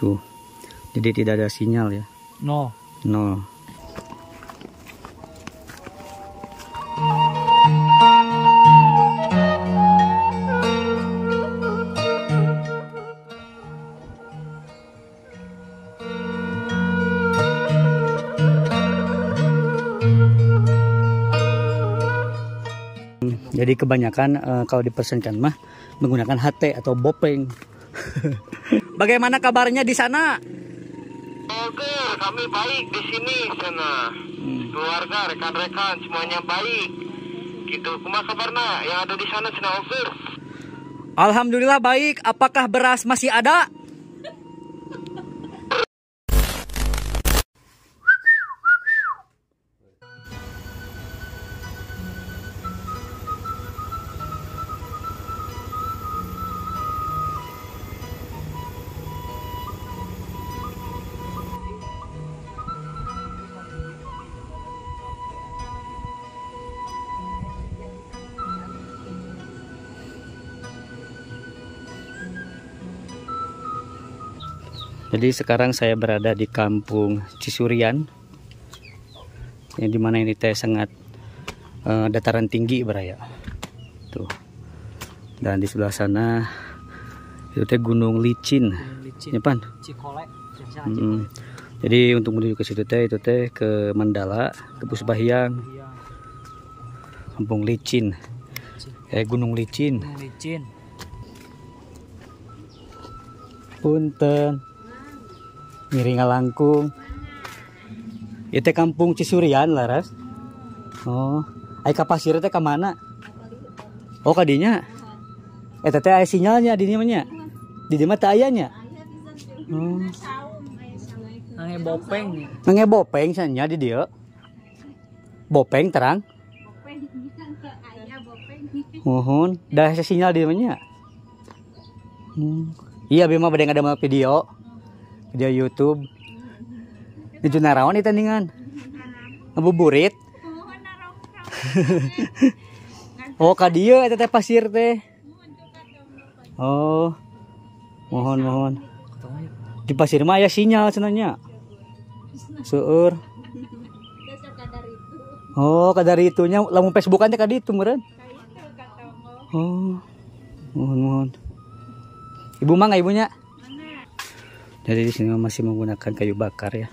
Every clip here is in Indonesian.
Tuh. Jadi tidak ada sinyal ya. No. Nol. Jadi kebanyakan eh, kalau dipesankan mah menggunakan HT atau bopeng. Bagaimana kabarnya di sana? Oke, kami baik di sini sana. Keluarga, rekan-rekan semuanya baik. Gitu. Kumaha kabarna yang ada di sana sana? Alhamdulillah baik. Apakah beras masih ada? Jadi sekarang saya berada di kampung Cisurian. Yang di mana ini teh sangat eh, dataran tinggi beraya. Tuh. Dan di sebelah sana itu teh Gunung Licin. Licin. Ya pan. Cikole. Mm. Jadi untuk menuju ke situ teh itu teh ke Mandala, ke Pusbahyang, Iya. Kampung Licin. Eh Gunung Licin. Gunung licin. Punten. Miring langkung. Itu kampung Cisurian laras. Oh, ai ka pasir teh ka mana? Oh, kadinya. Eta teh aya sinyalnya di nya. Di dieu mah teu aya nya. Oh, Nange bopeng nange bopeng nya di dieu. Bopeng terang. Mohon, dah sinyal di nya. Hmm. Iya, biar mah badeng ada video. Video YouTube. Di naraon itu tandingan. Ngabuburit. oh, ka dieu eta teh pasir teh. Oh. Mohon mohon. Di pasir mah aya sinyal cenanya. Seueur. Oh, kadar itunya lamun Facebookan teh ka ditu meureun. Oh. Mohon mohon. Ibu mah ibunya? Jadi di sini masih menggunakan kayu bakar ya.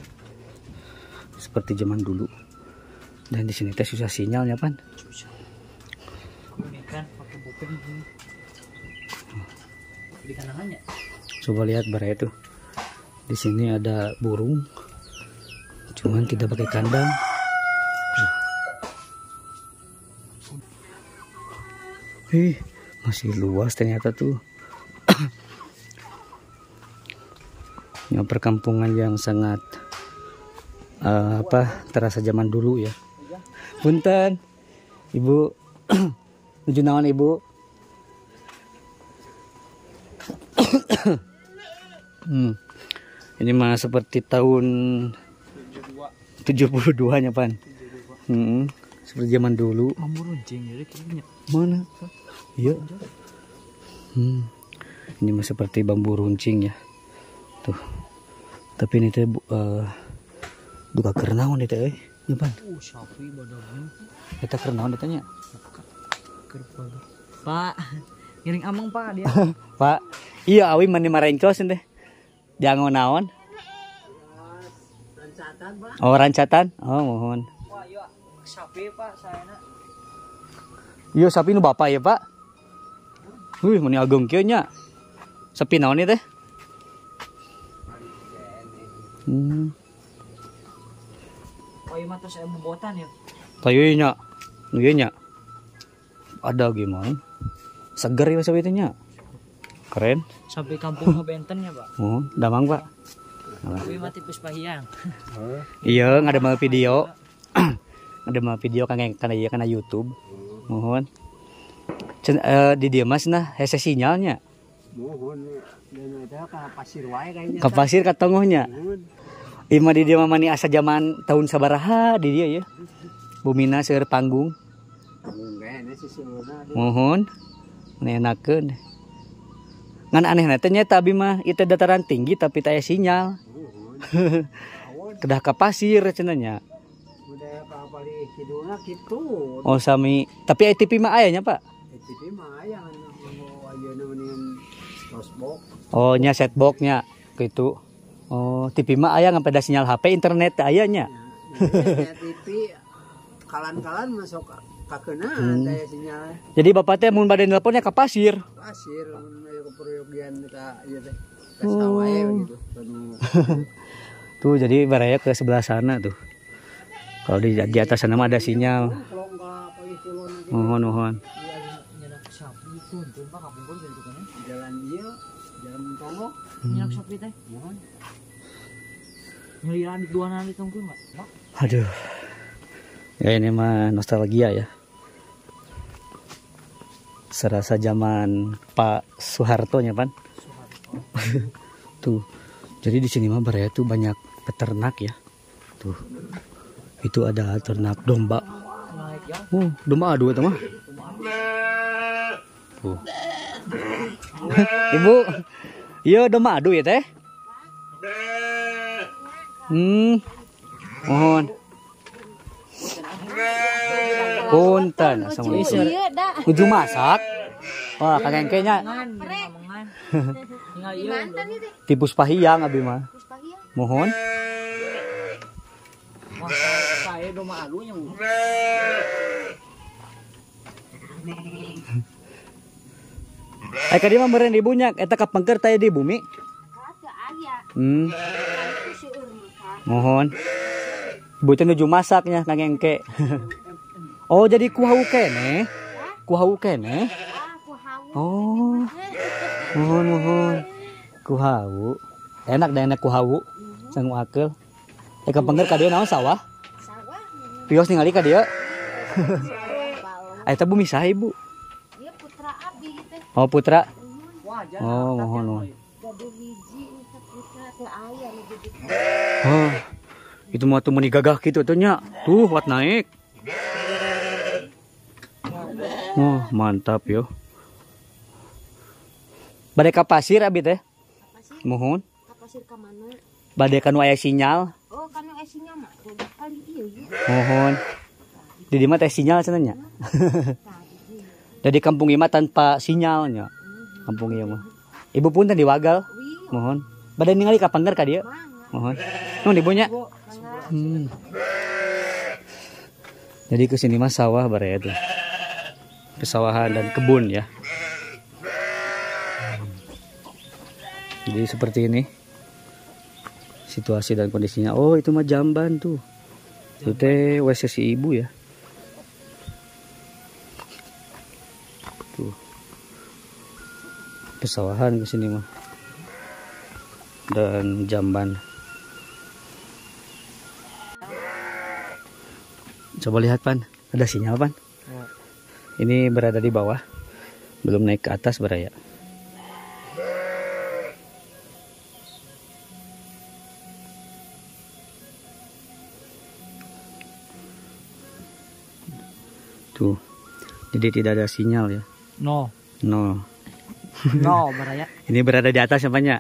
Seperti zaman dulu. Dan di sini teh susah sinyalnya, Pan. Kan pakai bopeng ini. Di kanangannya. Coba lihat bara itu. Di sini ada burung. Cuman tidak pakai kandang. Ih, masih luas ternyata tuh. Ya, perkampungan yang sangat eh, apa terasa zaman dulu ya. Punten, ibu, nuju naon ibu? Hmm. Ini mah seperti tahun 72 nya pan. Hmm. Seperti zaman dulu. Kayaknya. Mana? Iya. Hmm. Ini mah seperti bambu runcing ya. Tuh. Tapi ini teh eh, itu eh. Ya pan. Uh, sapi badannya. Eta kernaon eta nya? Kerpal. Pak, ngiring amang pak dia. Pak, iya awi mani marencos teh. Jangan naon. Oh, rancatan. Oh, mohon. Yuk sapi pak saya nak. Iya, sapi nu bapak ya, Pak. Wih, meni agung kieu nya. Sapi naon ieu teh? Hmm, iya mah terus saya bobotan ya. tayo ieu nya. Nu ieu nya. Ada gimana? Seger ya sapi nya. Keren. Sampai kampung ngebenten ya pak. Oh, damang, Pak. Tapi mah tipis pahiang. Iya, ada mau video. ada mau video kan karena iya karena YouTube. Mohon. Cen, eh, di dia mas nah hese sinyalnya. Mohon Ke pasir ke. Ima di dia mah mani asa zaman tahun sabaraha di dia ya. Bumina seueur panggung. Mohon. Nenakeun. ngan aneh nanti nyata abi mah itu dataran tinggi tapi tak sinyal kedah ke pasir cenanya oh sami tapi ITP mah ayahnya pak TV mah aya tosbok. oh nya setboxnya gitu oh TV mah ayah nggak pada sinyal HP internet teh ayahnya Ya, TV kalan-kalan masuk kakena Hmm. daya sinyal jadi bapak teh mun bade nelponnya ke pasir pasir aya keperyogian kita ieu teh. Oh. Ka sawae gitu. Tuh jadi baraya ke sebelah sana tuh kalau di, di atas sana mah ada sinyal mohon mohon dari tukangnya jalan dia jalan tonggo nyedak sapi teh mohon ngeliran di dua nanti tunggu aduh. Ya ini mah nostalgia ya. Serasa zaman Pak Soeharto nya pan tuh. Jadi di sini mah baraya tuh banyak peternak ya. Tuh. Itu ada ternak domba. Ya. Oh domba adu itu mah. Tuh. Ibu iya domba adu ya teh. Hmm. Mohon. Punten Iya dah. Uju masak. Wah iya Mantan itu. tipus pahiyang abi mah. Mohon. Saya- saya domba alunya bu eh kadi mah meureun ibunya eta kapengker taya di bumi. Hmm. Mohon. Ibu teh nuju masaknya kagengke oh jadi kuhau kene? Kuhau kene? Haus. oh. Mohon mohon. Kuhau enak dah enak kuhau sangu akel eh kapengker ka dieu naon sawah? Sawah. pios ningali ka dieu eta bumi saha ibu oh putra oh mohon mohon ayah nih jadi. Oh, itu mah tuh meni gagah gitu tuh nya. Tuh, wat naik. Oh, mantap yo. Bade ka pasir abi teh. Mohon. Kapasir mana? Bade kanu aya sinyal. Oh, kan mah tuh kali iya ya. Mohon. Di dieu mah teh sinyal cenanya. Jadi kampung ieu mah tanpa sinyalnya. Kampung ieu mah. Ibu pun teh di Wagal. Mohon. Bade ningali ka pangger ka dieu. mangga. Mohon. Nuhun ibunya. Hmm. Jadi ke sini mah sawah baraya tuh. Pesawahan dan kebun ya. Jadi seperti ini situasi dan kondisinya. Oh itu mah jamban tuh. Itu teh WC si ibu ya. Pesawahan ke sini mah. Dan jamban. Coba lihat pan, ada sinyal pan. Ini berada di bawah, belum naik ke atas beraya. Tuh, jadi tidak ada sinyal ya. no No, no baraya ini berada di atas ya Pan, ya.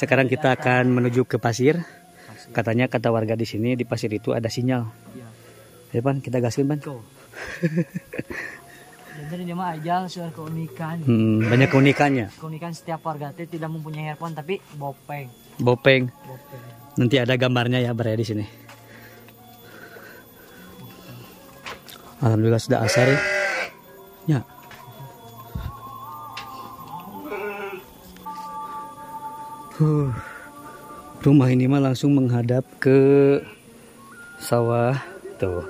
Sekarang kita akan menuju ke pasir. Katanya kata warga di sini di pasir itu ada sinyal. Iya. Ya pan, kita gaskin pan. Jadi dia mah aja soal keunikan. Hmm, banyak keunikannya. Keunikan setiap warga teh tidak mempunyai earphone tapi bopeng. Bopeng. Bopeng. Nanti ada gambarnya ya berada di sini. Alhamdulillah sudah asar ya. Ya. Huh. Rumah ini mah langsung menghadap ke sawah tuh.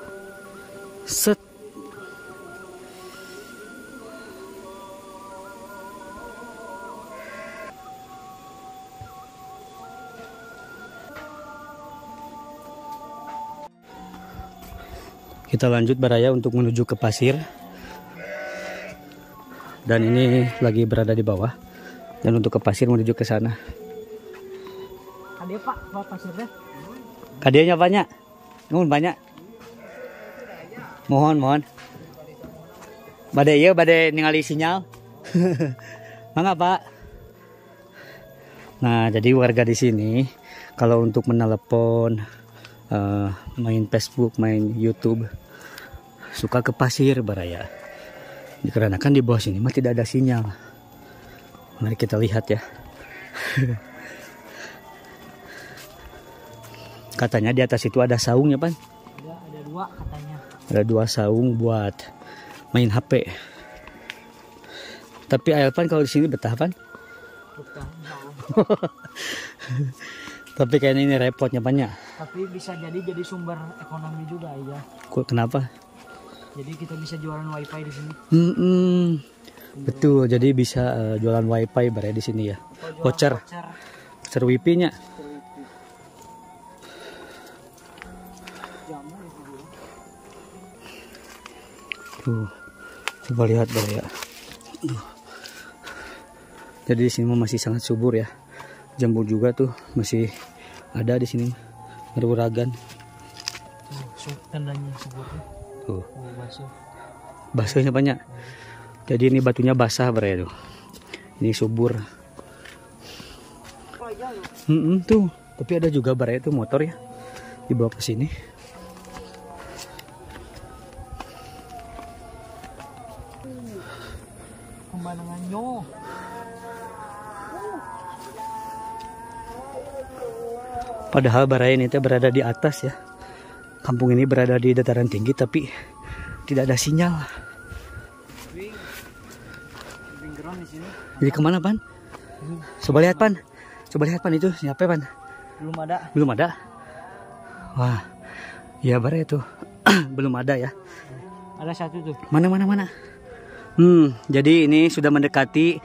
Set. Kita lanjut baraya untuk menuju ke pasir. Dan ini lagi berada di bawah. Dan untuk ke pasir menuju ke sana. Pak, pasirnya. Banyak. Nuhun banyak. Mohon, mohon. Bade iya bade ningali sinyal. Mangga, Pak. Nah, jadi warga di sini kalau untuk menelepon, eh, main Facebook, main YouTube, suka ke pasir baraya. Dikarenakan di bawah sini mah tidak ada sinyal. Mari kita lihat ya. Katanya di atas itu ada saungnya, Pan. Ada ada dua katanya. Ada dua saung buat main HP. Tapi Aelpan kalau di sini betah, Pan. Bukan. Tapi kayaknya ini repotnya banyak. Tapi bisa jadi jadi sumber ekonomi juga ya. Kok kenapa? Jadi kita bisa jualan wifi di sini. Hmm, betul. Jadi bisa eh, jualan wifi bare di sini ya. Voucher. voucher wifi-nya. Tuh, coba lihat bare ya. Tuh. Jadi di sini masih sangat subur ya. Jambu juga tuh masih ada di sini beruragan. Tuh, tandanya sebutnya. Tuh, Oh, basuh. basahnya banyak. Jadi ini batunya basah bare tuh. Ini subur. Hmm, tuh. Tapi ada juga bare itu motor ya. Dibawa ke sini. Padahal Barai ini berada di atas ya. Kampung ini berada di dataran tinggi tapi tidak ada sinyal. Jadi ke mana Pan? Coba lihat Pan. Coba lihat Pan itu siapa Pan? belum ada. Belum ada. Wah, ya Barai itu belum ada ya. Ada satu tuh. Mana mana mana. Hmm, jadi ini sudah mendekati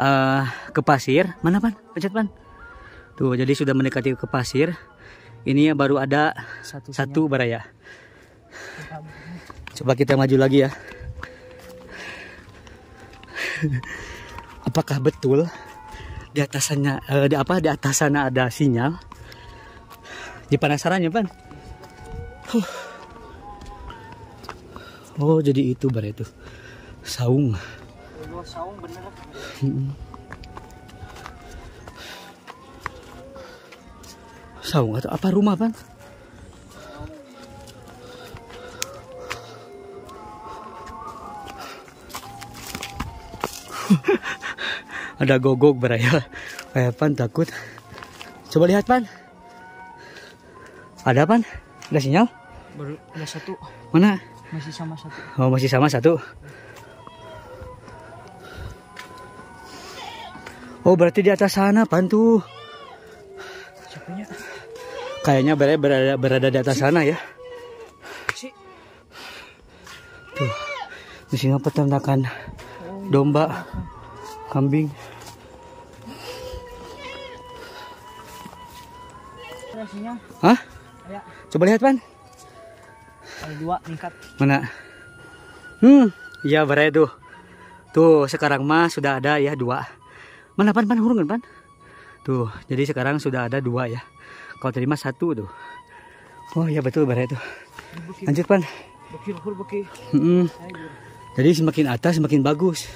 eh, ke pasir. Mana Pan? Pencet Pan. Tuh, jadi sudah mendekati ke pasir. Ini ya baru ada Satu. satu Baraya. Coba kita maju lagi ya. Apakah betul di atasannya eh, di apa di atas sana ada sinyal? Di penasarannya, Pan. Huh. Oh, jadi itu bar itu. Saung. Saung bener. Saung atau apa rumah, Pan? ada gogok beraya. Kayak pan takut. Coba lihat pan. Ada pan? Ada sinyal? Baru ada satu. Mana? Masih sama satu. Oh masih sama satu. Oh berarti di atas sana pan tuh. Siapanya? Kayaknya berada, berada, berada di atas sana ya. Tuh. Di sini peternakan domba, kambing. Hah? Coba lihat pan. Ada dua tingkat. Mana? Hmm, iya berai tuh. Tuh, sekarang mah sudah ada ya dua. Mana pan pan hurungan pan? Tuh, jadi sekarang sudah ada dua ya. Kalau tadi mah satu tuh. Oh iya betul berai tuh. Lanjut pan. Hmm, jadi semakin atas semakin bagus.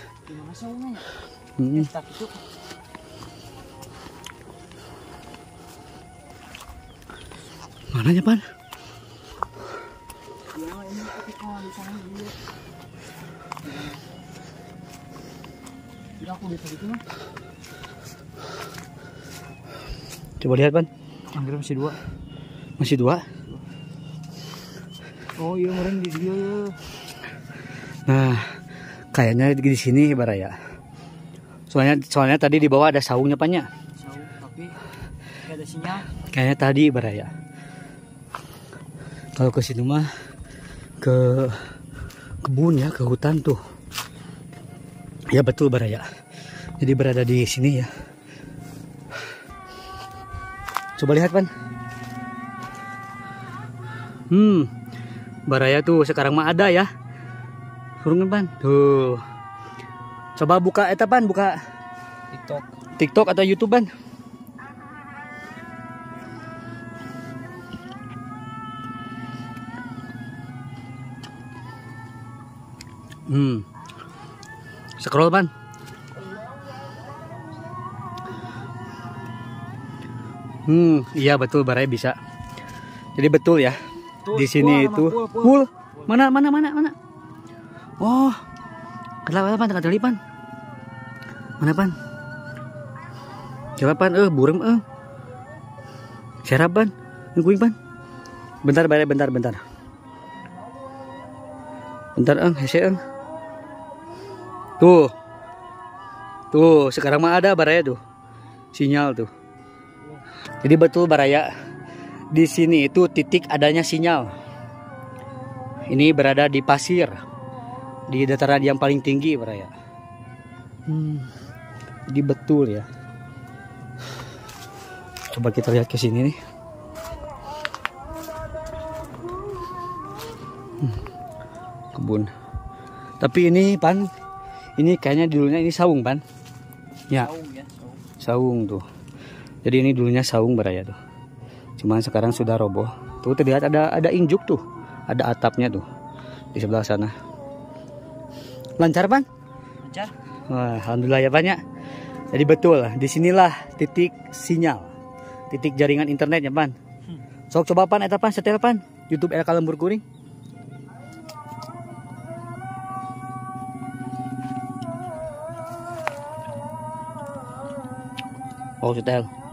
Hmm. Itu. Mananya pan? Ya mah. Coba lihat pan. Anggrek masih dua. Masih dua. Oh iya kemarin di dia ya. Nah, kayaknya di sini baraya. Soalnya soalnya tadi di bawah ada saungnya pannya. Saung tapi gak ada sinyal. Kayaknya tadi baraya. Kalau ke sini mah ke kebun ya, ke hutan tuh. Ya betul baraya. Jadi berada di sini ya. Coba lihat pan. Hmm, baraya tuh sekarang mah ada ya. Turunkan pan. Tuh. Coba buka eta pan, buka TikTok. TikTok atau YouTube pan. Hmm. Scroll pan. Hmm, iya betul Baraya bisa. Jadi betul ya. Tuh, di sini itu pul, pul. Mana mana mana mana. Oh. Kelapa pan tengah pan. Mana pan? Kelapa pan eh burem eh. Serapan. Nungguin pan. Bentar Baraya bentar bentar. Bentar eng, hese eng. Tuh. Tuh, sekarang mah ada Baraya tuh. Sinyal tuh. Jadi betul Baraya, di sini itu titik adanya sinyal. Ini berada di pasir, di dataran yang paling tinggi Baraya. Hmm, jadi betul ya. Coba kita lihat ke sini nih. Hmm, kebun. Tapi ini pan, ini kayaknya dulunya ini saung pan. Ya, Saung ya, saung. saung tuh. Jadi ini dulunya saung beraya tuh. Cuman sekarang sudah roboh. Tuh terlihat ada ada injuk tuh. Ada atapnya tuh di sebelah sana. Lancar pan? Lancar? Wah, alhamdulillah ya banyak. Jadi betul, di sinilah titik sinyal, titik jaringan internetnya pan. Sok coba pan, eta pan, setel pan. YouTube era kalembur kuring. Oh, setel.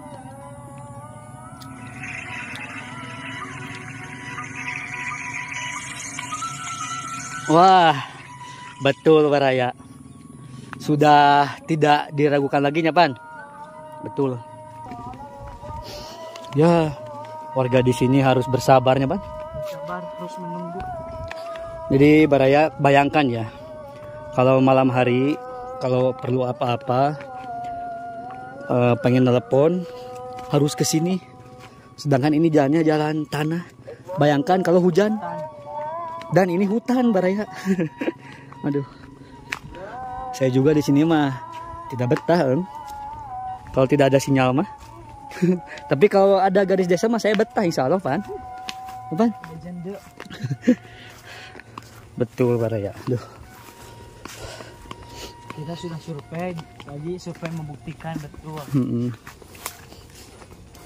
Wah, betul Baraya. Sudah tidak diragukan lagi Pan. Betul. Ya, warga di sini harus bersabarnya Pan. Sabar terus menunggu. Jadi Baraya bayangkan ya, kalau malam hari kalau perlu apa-apa eh, pengen telepon harus ke sini. Sedangkan ini jalannya jalan tanah. Bayangkan kalau hujan dan ini hutan Baraya. Aduh. Saya juga di sini mah tidak betah, Em. Kalau tidak ada sinyal mah. Tapi kalau ada garis desa mah saya betah insya Allah, Pan. Pan? Betul Baraya. Aduh. Kita sudah survei, lagi survei membuktikan betul. Mm-mm.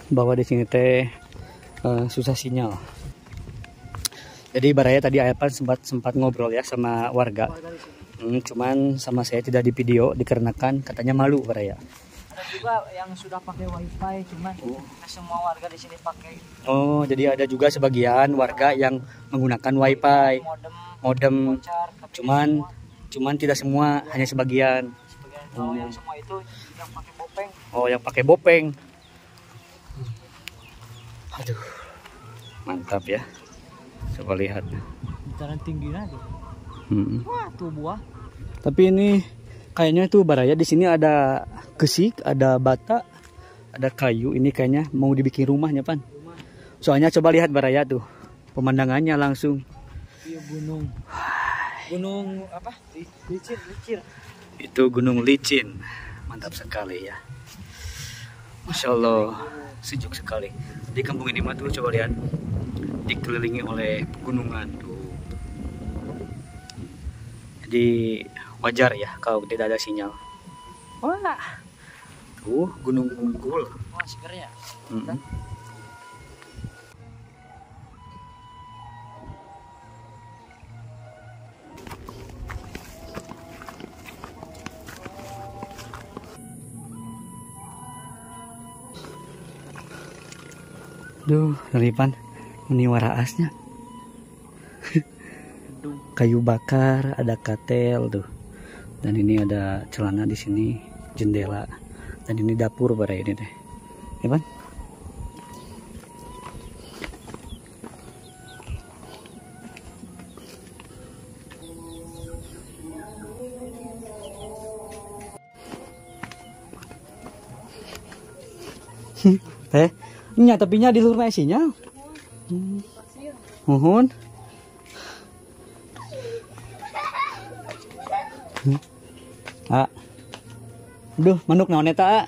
bahwa di sini teh eh, susah sinyal. Jadi Baraya tadi Ayapan sempat sempat ngobrol ya sama warga. Hmm, cuman sama saya tidak di video dikarenakan katanya malu Baraya. Ada juga yang sudah pakai wifi, cuman nggak semua warga di sini pakai Oh, jadi ada juga sebagian warga yang menggunakan wifi, modem, modem. tapi Cuman semua, cuman tidak semua, hanya sebagian. sebagian kalau yang semua itu yang pakai bopeng. Oh, yang pakai bopeng. Aduh. Mantap ya. Coba lihat. Dataran tinggi aja. Hmm. Wah, tuh buah. Tapi ini kayaknya tuh Baraya di sini ada kesik, ada bata, ada kayu. Ini kayaknya mau dibikin rumahnya, Pan. Soalnya coba lihat Baraya tuh. Pemandangannya langsung. Iya gunung. Gunung apa? Li- Licin, licin. Itu Gunung Licin. Mantap sekali ya. Masya Allah, sejuk sekali. Di kampung ini mah tuh coba lihat. Dikelilingi oleh pegunungan tuh. Jadi wajar ya kalau tidak ada sinyal. Wah, tuh Gunung Unggul. Wah, segernya. Mm-mm. Duh, Ripan, ini waraasnya. Kayu bakar, ada katel tuh. Dan ini ada celana di sini, jendela. Dan ini dapur pada ini deh. Ya, Pan? eh, nya tapi nya di luar sinyal. Mohon. Hmm. Ah. Duh, manuk naon eta? ah?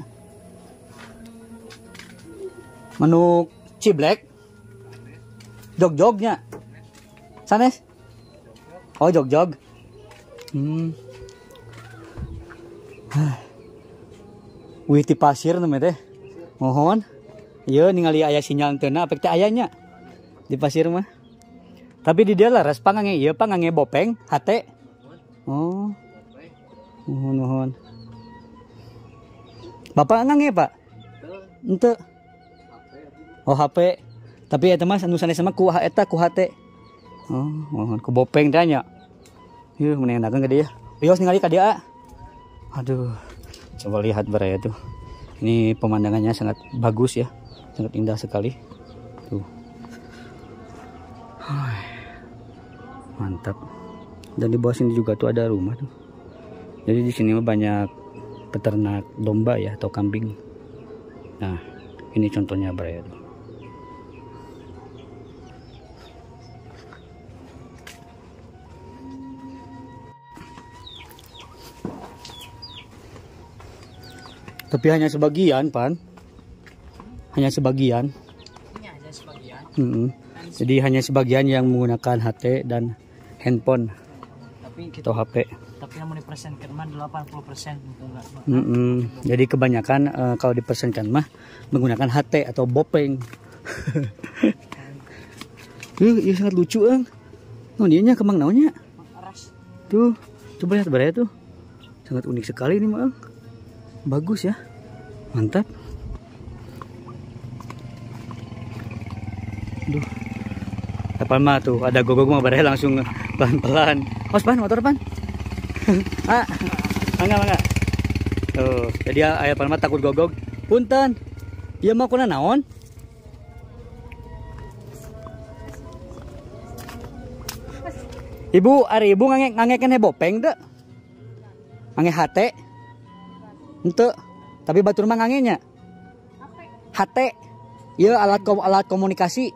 Manuk ciblek. Jog-jognya. Sanes? Oh, jog-jog. Hmm. Wih, ti pasir namanya teh. Mohon. Iya ningali ayah sinyal apek teh ayahnya di pasir mah. Tapi di dia laras pangange iya pangange bopeng hate. Oh. Nuhun nuhun. Bapak ngange, Pak? Ente. Oh, HP. Tapi eta mah anu sanes mah ku eta ku hate. Oh, mohon ku bopeng tanya. Yuh, menenangkan ke dia. Rios ningali ka dia. Aduh. Coba lihat beraya tuh. Ini pemandangannya sangat bagus ya. Sangat indah sekali. Tuh. Hai. Mantap. Dan di bawah sini juga tuh ada rumah tuh. Jadi di sini banyak peternak domba ya atau kambing. Nah, ini contohnya beraya tuh. Tapi hanya sebagian, Pan. Hanya sebagian. Aja sebagian. Mm-mm. Jadi hanya sebagian yang menggunakan HT dan handphone Tapi kita atau HP. tapi yang mau dipersenkan mah 80 persen enggak. Mm-mm. Jadi kebanyakan eh, kalau dipersenkan mah menggunakan HT atau bopeng. Tuh, iya sangat lucu, Ang. Oh, dia nya kemang? Aras. Tuh, coba lihat beraya tuh. Sangat unik sekali ini, Mang. Bagus ya. Mantap. Duh. Depan mah tuh ada gogog mah beraya langsung pelan-pelan. Mas pan motor pan. ah, mangga mangga. Tuh, jadi ayah pan mah takut gogog. Punten. Iya mau kuna naon? Ibu, ari ibu ngange ngangekeun he bopeng teu? Ngange hate? Henteu. Tapi batur mah ngangenya. Hate. Ieu alat kom alat komunikasi.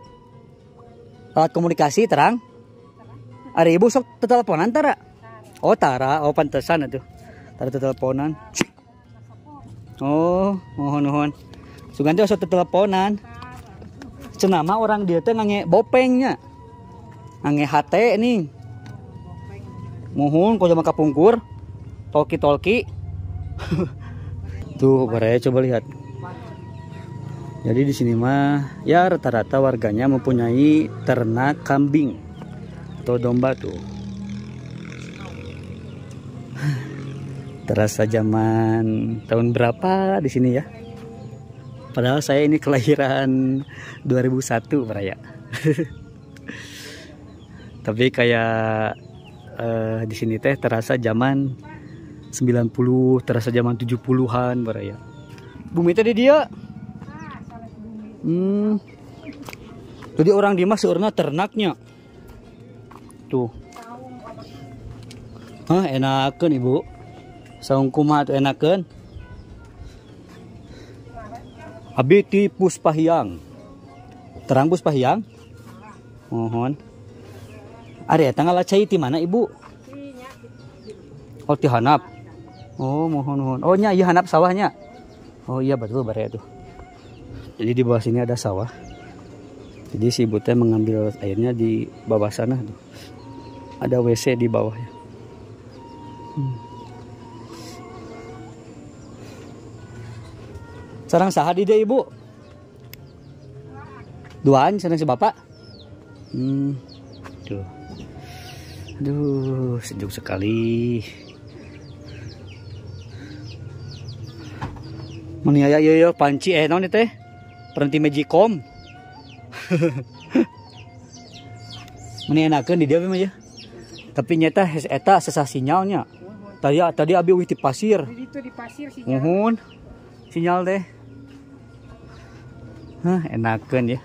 Alat komunikasi terang. Ari ibu sok teteleponan tara? Oh, tara. Oh, pantesan atuh. Tara teteleponan. Oh, mohon mohon. Sugan teh sok teteleponan. Cenama orang dia teh ngange bopengnya. Ngange hate nih. Mohon kau jama kapungkur. Tolki-tolki. Tuh, baraya coba lihat. Jadi di sini mah ya rata-rata warganya mempunyai ternak kambing atau domba tuh. Terasa zaman tahun berapa di sini ya? Padahal saya ini kelahiran 2001 Baraya. Tapi kayak eh, di sini teh terasa zaman 90, terasa zaman 70-an Baraya. Bumi tadi dia. Hmm. Jadi orang di mas seorang ternaknya. Tuh. Hah, enakan ibu. Saung kumaha tuh enakan. Abi ti Puspahyang. Terang Puspahyang? Mohon. Ari eta ngalacai ti mana ibu? Oh ti hanap. Oh mohon mohon. Oh nya iya hanap sawahnya. Oh iya betul bare tuh. Jadi di bawah sini ada sawah. Jadi si ibu teh mengambil airnya di bawah sana tuh. Ada WC di bawahnya. Hmm. Sarang saha di dia ibu? Duaan sarang si bapak? Hmm. Tuh. Aduh, sejuk sekali. Mani aya ieu ieu panci eh naon teh? Perhenti Magicom. Mani enakeun di dia mah ya. Tapi nyata eta sesah sinyalnya. Tadi tadi abi uih di pasir. Itu di pasir sih. Muhun. Sinyal teh. Hah, enakeun ya.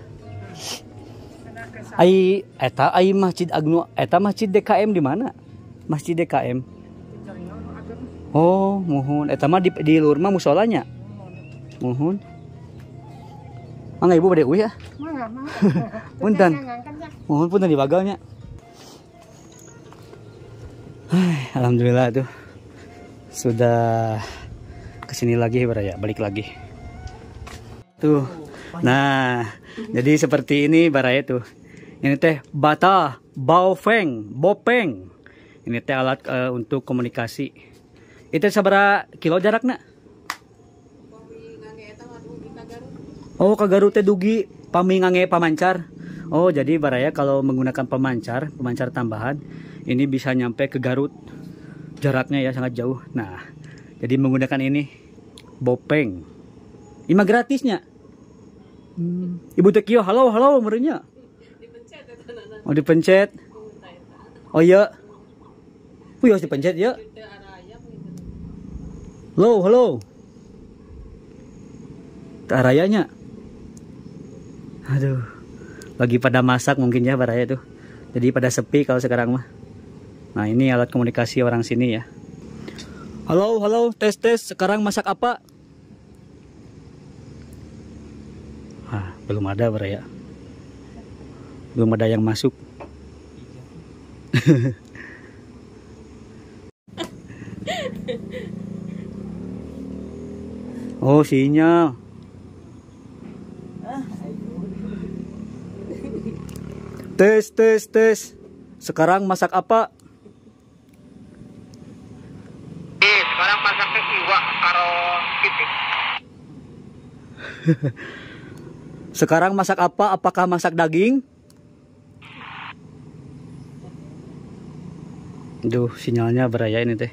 Ai eta ai masjid Agnu eta masjid DKM di mana? Masjid DKM. Oh, muhun. Eta mah di, di luar mah musolanya. Muhun. Mangga ibu bade ya. Mangga, mangga. Punten. Mohon punten di bagalnya. Hai, Alhamdulillah tuh sudah ke sini lagi beraya balik lagi. Tuh, nah jadi seperti ini baraya tuh. Ini teh bata, baofeng, bopeng. Ini teh alat eh, untuk komunikasi. Itu sabara kilo jaraknya? Oh, ke Garut teh dugi pamingange pamancar. Oh, jadi baraya kalau menggunakan pemancar, pemancar tambahan, ini bisa nyampe ke Garut. Jaraknya ya sangat jauh. Nah, jadi menggunakan ini bopeng. Ima gratisnya. Hmm. Ibu Tekio, halo, halo, merenya. Oh, dipencet. Oh iya. Wih, harus dipencet ya. Halo, halo. Tak rayanya. Aduh. Lagi pada masak mungkin ya baraya tuh. Jadi pada sepi kalau sekarang mah. Nah, ini alat komunikasi orang sini ya. Halo, halo, tes tes. Sekarang masak apa? Ah, belum ada baraya. Belum ada yang masuk. oh, sinyal. Tes, tes, tes. Sekarang masak apa? Eh, sekarang masaknya iwak karo pitik. Sekarang masak apa? Apakah masak daging? Duh, sinyalnya beraya ini teh.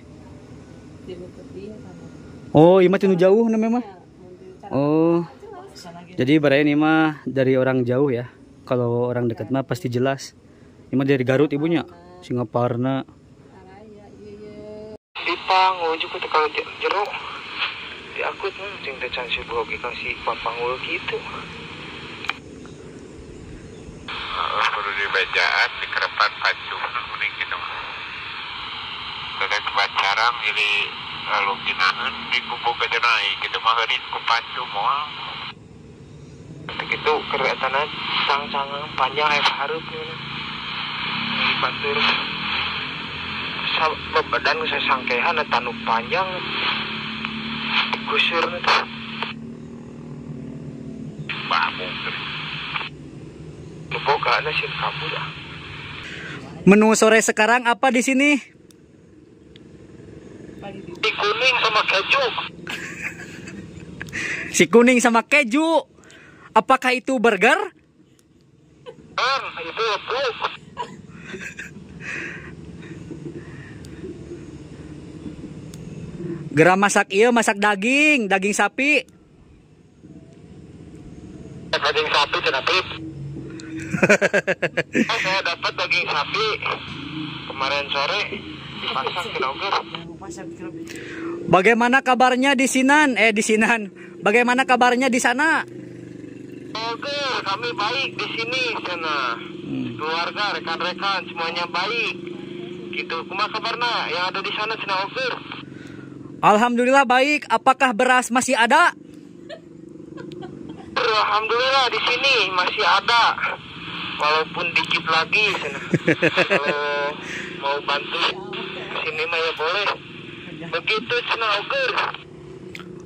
Oh, ini mah jauh namanya mah. Oh. Jadi beraya ini mah dari orang jauh ya. Kalau orang dekat mah pasti jelas. Ini mah dari Garut ibunya. Singaparna. Ipang, oh juga tuh kalau je- jeruk. Di akut mah sing teh can sibuh ge kang si papangul gitu. Heeh, kudu di bajaan di kerepan pacu mending gitu mah. Kada kebacarang jadi lalu ginahan di kubu naik gitu mah heurin ku pacu moal. Begitu keretana sang-sang panjang aya hareup gitu. Di batur. Sa bebadan saya sangkehan tanu panjang. Gusur boga na sih kamu dah. Menu sore sekarang apa di sini? Di kuning sama keju. Si kuning sama keju. Apakah itu burger? Bang, itu lepuk. Geram masak iya, masak daging, daging sapi. Daging sapi kenapa? oh, saya dapat daging sapi kemarin sore di pasar Kinoger. Bagaimana kabarnya di Sinan? Eh di Sinan. Bagaimana kabarnya di sana? Oke, kami baik di sini sana. Keluarga, rekan-rekan semuanya baik. Gitu. Kumaha kabarna yang ada di sana sana oke? Alhamdulillah baik. Apakah beras masih ada? Alhamdulillah di sini masih ada. Walaupun dikit lagi sana. Kalau mau bantu sini mah ya boleh. Begitu sana oke.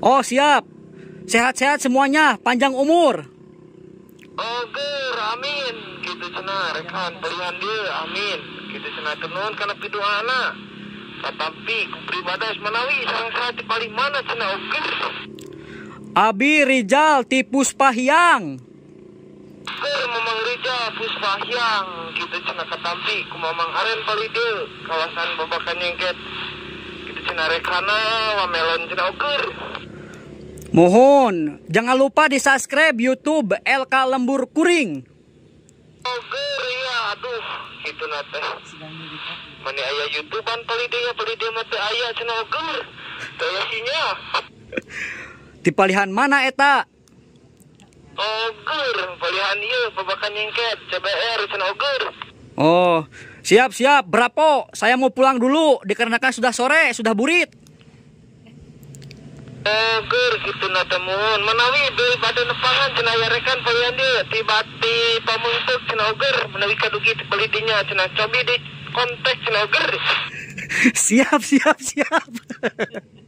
Oh siap. Sehat-sehat semuanya, panjang umur. Oke, amin. Gitu cenah rekan pilihan dia, amin. Gitu cenah tenun karena pidoana. Tetapi pribadi menawi sang saat paling mana cenah oke. Abi Rijal Tipus Pahyang. Oke, Mamang Rija Puspahyang gitu cenah katampi ku Mamang Aren Palide kawasan Babakan Nyengket. Gitu cenah rekana wamelon cenah oke. Mohon, jangan lupa di subscribe YouTube LK Lembur Kuring. Oke, ya aduh itu nate. Mani aya YouTubean palide ya palide mah teu aya cenah oke. Teu aya sinyal. Di palihan mana eta? Oger, pilihan ieu babakan nyengket CBR cenah oger. Oh, siap siap. Berapo? Saya mau pulang dulu dikarenakan sudah sore, sudah burit. Oger gitu na temuhun. Menawi deui bade nepangan cenah aya rekan dieu tiba ti pamungtut cenah oger menawi kadugi ti pelidinya cenah cobi di kontak cenah oger. siap siap siap.